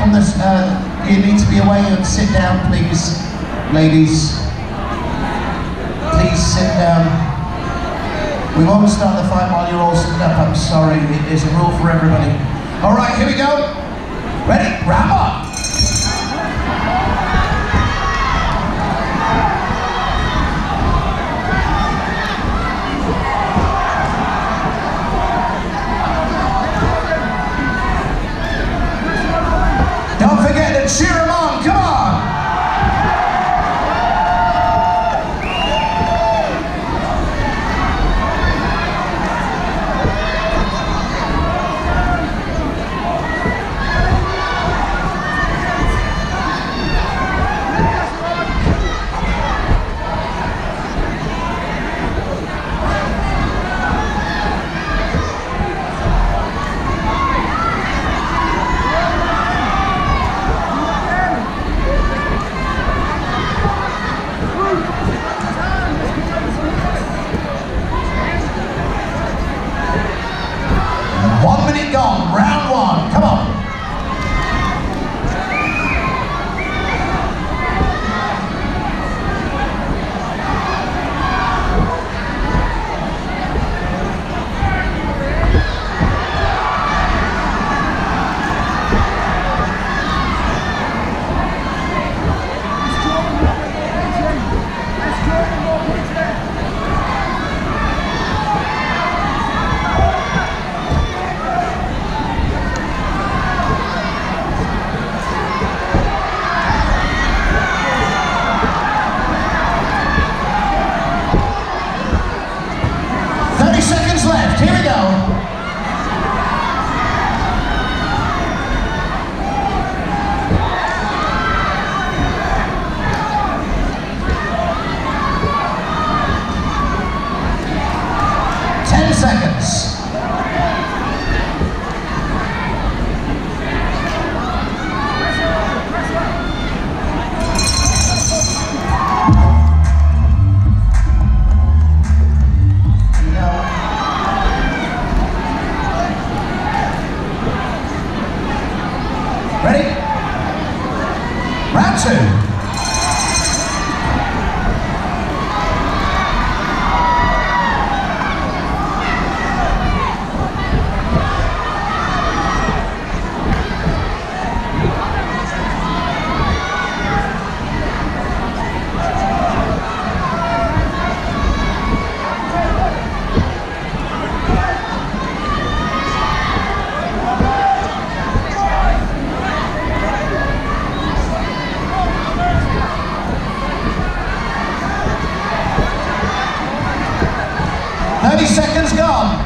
members, uh, you need to be away and sit down, please. Ladies, please sit down. We won't start the fight while you're all sitting up. I'm sorry. It is a rule for everybody. All right, here we go. Minute gone. Round one. Come on. 20 seconds gone.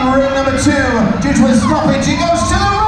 in ring number two, due to a stoppage, he goes to the